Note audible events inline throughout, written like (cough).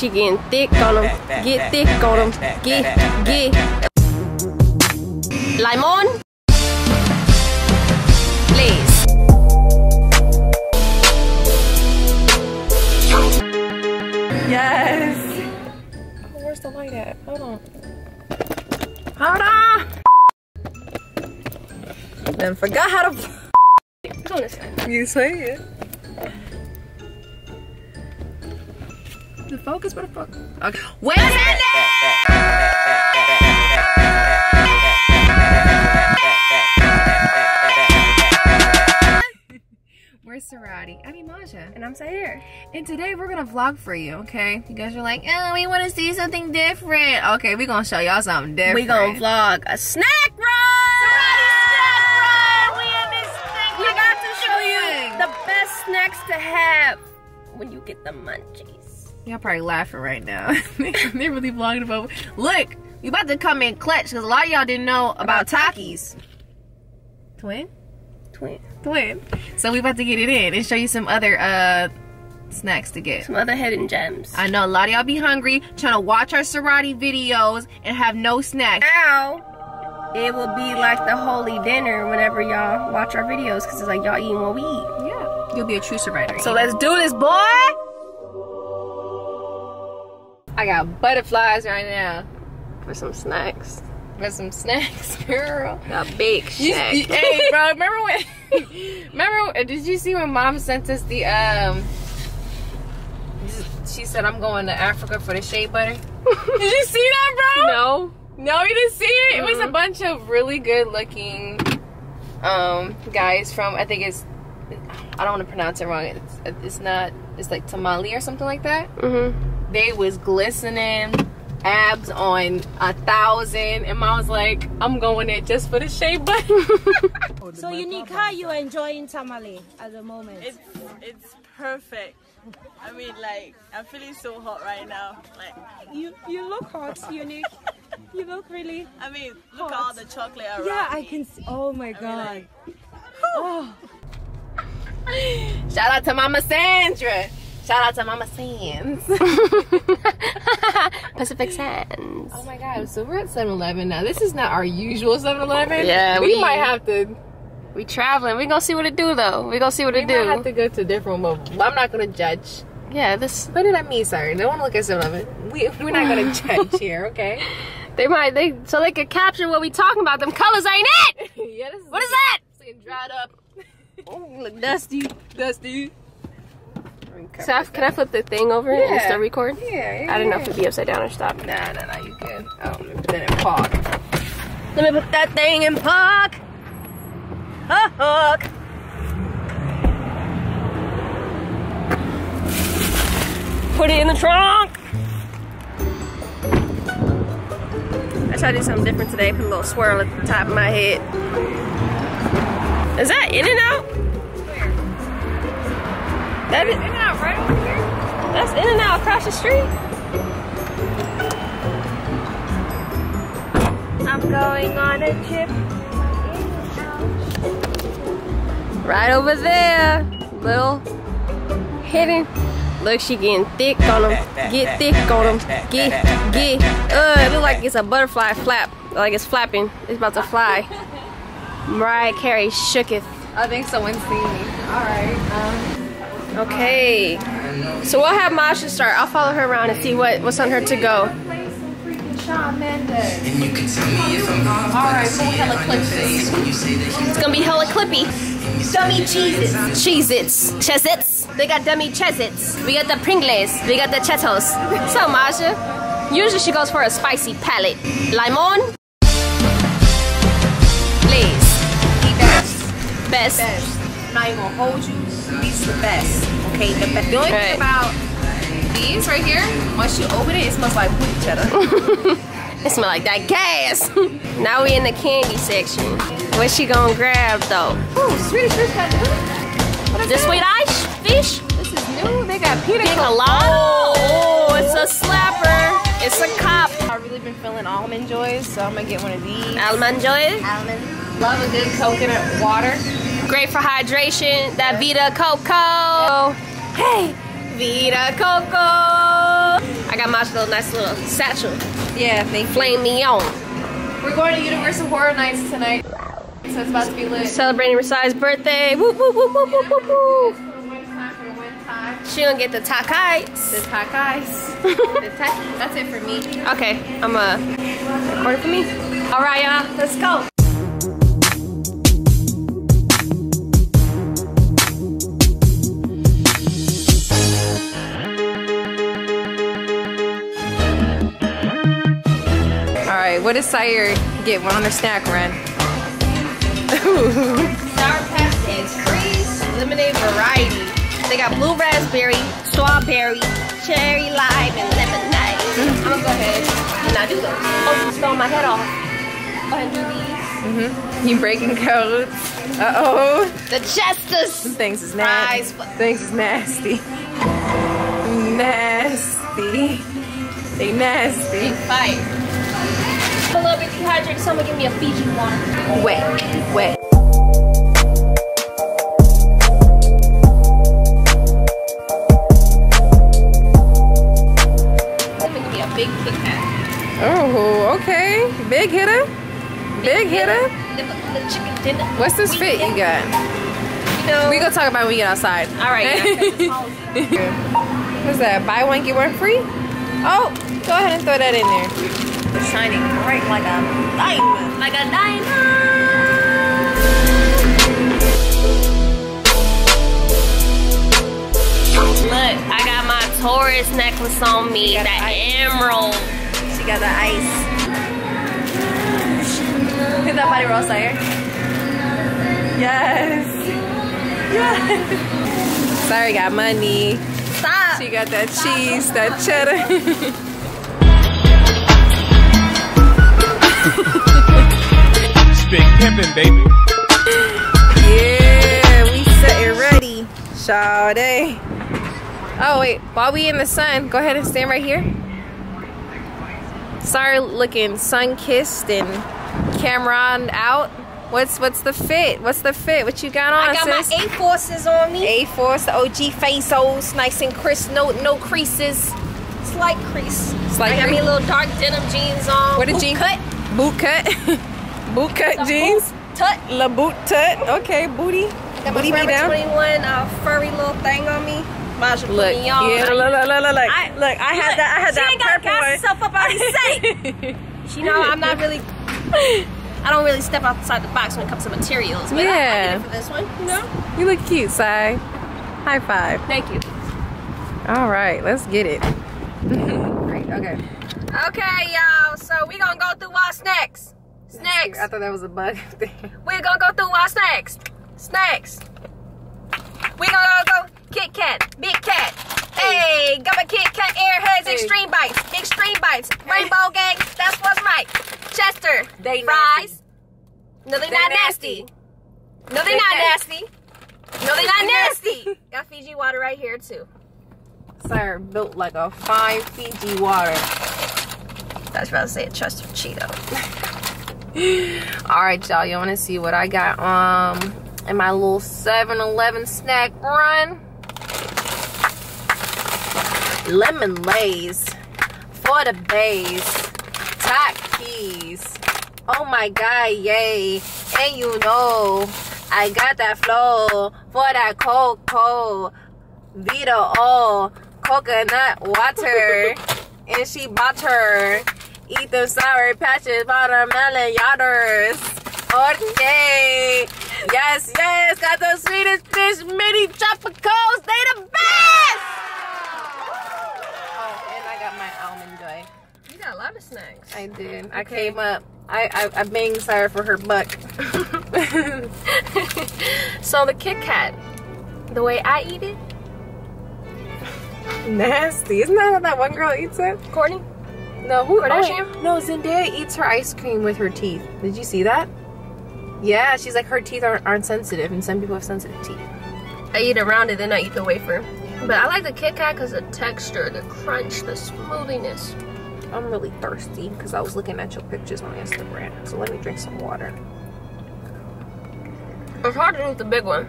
She getting thick on them. Get thick on them. Get, get. Limon? Please. Yes. Where's the light at? Hold on. Hold on. Then forgot how to. Go on this side. You say it. The focus, where the fuck? Okay. Wait a minute! We're (laughs) Ceraadi. I mean Maja. And I'm Saiyr. And today we're gonna vlog for you, okay? You guys are like, oh, we wanna see something different. Okay, we're gonna show y'all something different. We gonna vlog a snack run. We in this thing. We got to show you the best snacks to have when you get the munchies. Y'all probably laughing right now. (laughs) They're really vlogging about. Look, we about to come in clutch because a lot of y'all didn't know about Takis. Twin? Twin. Twin. So we about to get it in and show you some other uh snacks to get. Some other hidden gems. I know a lot of y'all be hungry, trying to watch our sorority videos and have no snacks. Now, it will be like the holy dinner whenever y'all watch our videos because it's like y'all eating what we eat. Yeah. You'll be a true survivor. So let's do this, boy. I got butterflies right now. For some snacks. For some snacks, (laughs) girl. A big You- snack. you- hey, bro, remember when? (laughs) remember? uh, Did you see when mom sent us the um? She said, "I'm going to Africa for the shea butter." did you see that, bro? (laughs) no. No, you didn't see it. It was a bunch of really good looking um guys from. I think it's. I don't want to pronounce it wrong. It's it's not. It's like Tamale or something like that. Mm-hmm. They was glistening. Abs on a thousand, and mom was like, "I'm going there just for the shea butter." (laughs) So unique, how you are enjoying Tamale at the moment? It's it's perfect. I mean, like I'm feeling so hot right now. Like, You you look hot, unique. You look really. I mean, look at all the chocolate around. Yeah, I can. See, oh my god. like- Oh, (laughs) Shout out to Mama Sandra. Shout out to Mama Sands. (laughs) (laughs) Pacific Sands. oh my god, so we're at 7-Eleven now. This is not our usual 7-Eleven. Yeah, we, we- might have to We traveling. We gonna see what it do though. We gonna see what it do. we have to go to a different one. but I'm not gonna judge. Yeah, this. What did I mean, sorry? Don't wanna look at 7-Eleven. We we're not gonna (laughs) judge here, okay? They might. They so they could capture what we talking about. Them colors ain't it. yeah, this is What is that? looking dried up. Oh, look dusty. Dusty. So I- can I flip the thing over and Yeah. still record? Yeah, yeah. I don't know if it'd be upside down or stop. Nah, nah, nah, you good. Oh, let me put that in park. Let me put that thing in park. Hook. Put it in the trunk. I tried to do something different today. Put a little swirl at the top of my head. Is that In and Out? That is In and Out right over here. That's In and Out across the street. I'm going on a trip. Right over there. Little hidden. Look, she getting thick on them. Get thick on them. Get, get. Uh, it look like it's a butterfly flap. Like it's flapping. It's about to fly. (laughs) Mariah Carey shooketh. I think someone's seen me. Alright. Um, Okay. So we'll have Masha start. I'll follow her around and see what, what's on her to go. Alright, full hella clips. It's gonna be hella clippy. Dummy cheeses. Cheez-Its. Cheez-Its. They got dummy Cheez-Its. We got the Pringles. We got the Cheetos. (laughs) So, Masha, usually she goes for a spicy palate. Limon? Please. Best. Best. Best. I'm not even gonna hold you. These are the best. Okay, the best. The only thing about these right here, once you open it, it smells like booty cheddar. (laughs) It smell like that gas. (laughs) now we in the candy section. What's she gonna grab though? Ooh, Swedish fish got new. What is The sweet ice fish? This is new. They got pina colada. colada. Oh, it's a slapper. It's a cop. I've really been feeling almond joys, so I'm gonna get one of these. Almond joy. Almond. Love a good coconut water. Great for hydration. That Vita Coco. Hey, Vita Coco. I got my little nice little satchel. Yeah, thank you. Flame me on. We're going to Universal Horror Nights tonight. So it's about to be lit. Celebrating Rasai's birthday. Woo woo woo woo woo woo woo. For the one time, for the one time. She gonna get the Takai's. (laughs) The Takis. That's it for me. Okay, I'm uh record it for me. All right, y'all, let's go. What does Saiyr get One on her snack run? (laughs) Sour Patch Kids Freeze lemonade variety. They got blue raspberry, strawberry, cherry lime, and lemonade. I'm gonna go ahead and not do those. Oh, stole my head off. Go ahead and do these. You breaking codes? Uh oh. The Chesters. Things is nasty. Things is nasty. Nasty. They nasty. Fight. I'm a little bit dehydrated. Someone give me a Fiji water. Wet. Wet. Someone give me a big Kit Oh, okay. Big hitter. Big hitter. The, the chicken dinner. What's this fit you got? You know. We gonna talk about it when we get outside. All right. yeah, 'cause it's policy. (laughs) What's that? Buy one get one free? Oh, go ahead and throw that in there. Shining bright like a diamond. Like a diamond. Look, I got my Taurus necklace on me. the ice. emerald. She got the ice. Hit that body roll, Saiyr. Yes. Yes. Saiyr got money. Stop. She got that cheese, that cheddar. (laughs) Big pimpin', baby. yeah, we setting ready. Sade. Oh wait, while we in the sun, go ahead and stand right here. Sorry looking sun kissed and Cameron out. What's what's the fit? What's the fit? What you got on, I got my sis? A forces on me. A Force, the OG fasos, nice and crisp, no no creases. Slight crease. Slight I got crease. me little dark denim jeans on. What a Boot jean- cut. Boot cut, boot cut The jeans, boot Tut. la boot tut. Okay, booty, Got my booty be down. 21 uh, furry little thing on me. Look, yeah, look, look, look, look, look. I- look, I had that, I had she that ain't gotta purple gas one. herself up out of sight. You know, I'm not really. (laughs) I don't really step outside the box when it comes to materials. But I, I Yeah. did it for this one. You know. You look cute, Sai. High five. Thank you. All right, let's get it. (laughs) Great, okay. Okay, y'all. So we gonna go through our snacks. Snacks. I thought that was a bug (laughs) there. We're gonna go through our snacks. Snacks. We gonna go Kit Kat, Big Cat. Hey, got my Kit Kat Airheads, Hey. Extreme Bites, Extreme Bites, Rainbow Gang. That's what's right. Chester, They fries. No, they, They not nasty. nasty. No, they, They not nasty. nasty. No, they not nasty. (laughs) Got Fiji water right here too. Sir built like a fine Fiji water. That's about to say a Chester Cheeto. All right, y'all. You want to see what I got um in my little 7-Eleven snack run? Lemon lays for the base, Takis. Oh my god, yay! And you know I got that flow for that cocoa, Vito oh coconut water, (laughs) and she butter. Eat the sour patches, watermelon yarders. Okay. Yes, yes, got the sweetest fish, mini tropicals. They the best! Oh, and I got my almond joy. You got a lot of snacks. I did. I came up. I, I, I banged Sarah for her buck. (laughs) So the Kit Kat, the way I eat it, Nasty. Isn't that how that one girl eats it? Courtney, No, who? Kardashian? oh, no, Zendaya eats her ice cream with her teeth. Did you see that? Yeah, she's like her teeth aren't, aren't sensitive, and some people have sensitive teeth. I eat around it, then I eat the wafer. But I like the Kit Kat because the texture, the crunch, the smoothiness. I'm really thirsty because I was looking at your pictures on Instagram. So let me drink some water. It's hard to do with the big one.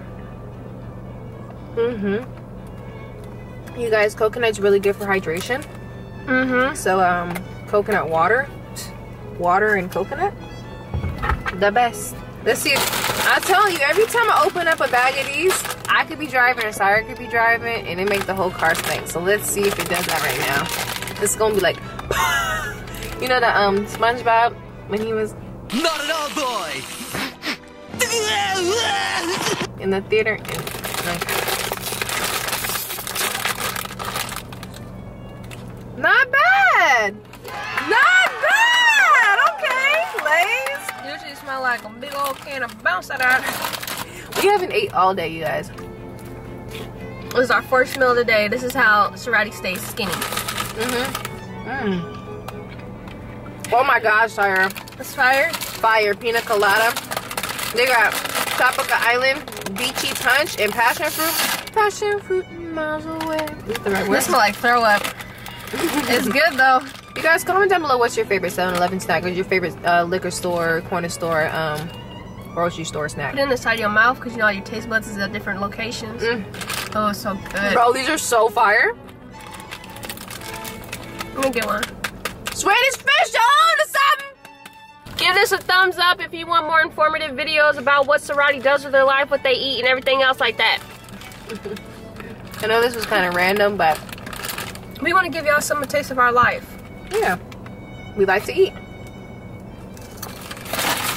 Mm-hmm. You guys, coconut's really good for hydration. Mm-hmm. So um, coconut water, water and coconut, the best. Let's see. I tell you, every time I open up a bag of these, I could be driving or Saiyr could be driving, and it make the whole car stink. So let's see if it does that right now. It's gonna be like, (laughs) you know the um SpongeBob when he was Not at all, boy. in the theater. And, (laughs) like, big can of bounce that out. We haven't ate all day, you guys. This is our first meal of the day. This is how Ceraadi stays skinny. Mm. Oh my gosh, fire. It's fire. Fire pina colada. They got Tropical Island, Beachy Punch, and Passion Fruit. Passion Fruit miles away. Is the right word? This smell like throw up. (laughs) it's good though. You guys comment down below what's your favorite 7-Eleven snack or your favorite uh, liquor store, corner store, um, grocery store snack. Put it in the side of your mouth because you know your taste buds is at different locations. Mm. Oh, so good. Bro, these are so fire. Let me get one. Swedish fish to something. Give this a thumbs up if you want more informative videos about what Ceraadi does with their life, what they eat, and everything else like that. I know this was kind of random, but We want to give y'all some taste of our life. yeah, we like to eat.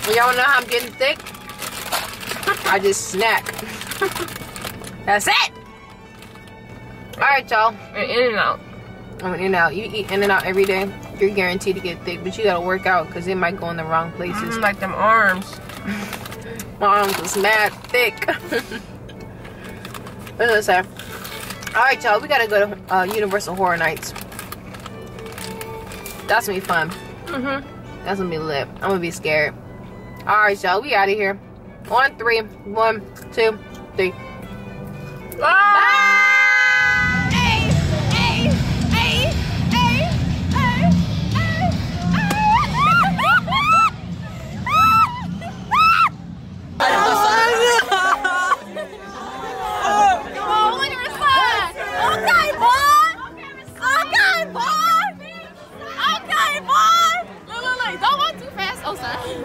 Y'all know how I'm getting thick? I just snack. That's it. All right, y'all. In and out. I mean, in and out. You eat in and out every day. You're guaranteed to get thick, but you gotta work out because it might go in the wrong places. Mm, like them arms. (laughs) My arms is mad thick. (laughs) what did I? Alright, y'all, we gotta go to uh, Universal Horror Nights. That's gonna be fun. Mm-hmm. That's gonna be lit. I'm gonna be scared. Alright, y'all, we out of here. On three. One, two, three. Ah!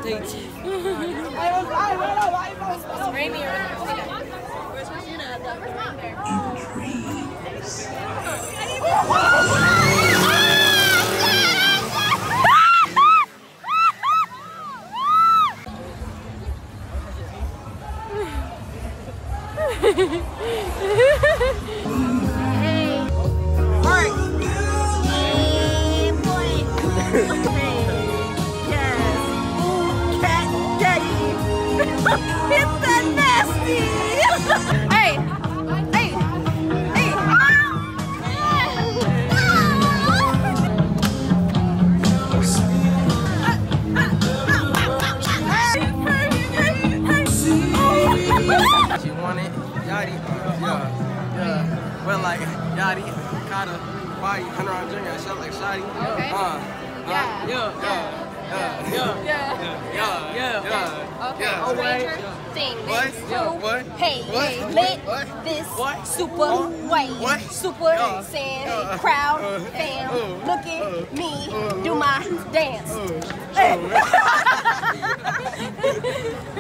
States. it's rainy. Where's Regina? Where's Regina? shit like Yachty, Kata, Bobby, Hunter on Jr., sound like Shotty. Okay. Uh, uh, yeah. Yeah. Yeah. Yeah, yeah, yeah, yeah, yeah. Okay, yeah. stranger yeah. things. What? So, what? Hey, what? hey, let what? this what? super what? white, what? super yeah. sand yeah. crowd uh, fam uh, look at uh, me uh, do my uh, dance. Uh, sure. (laughs) (laughs)